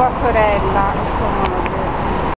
tua sorella.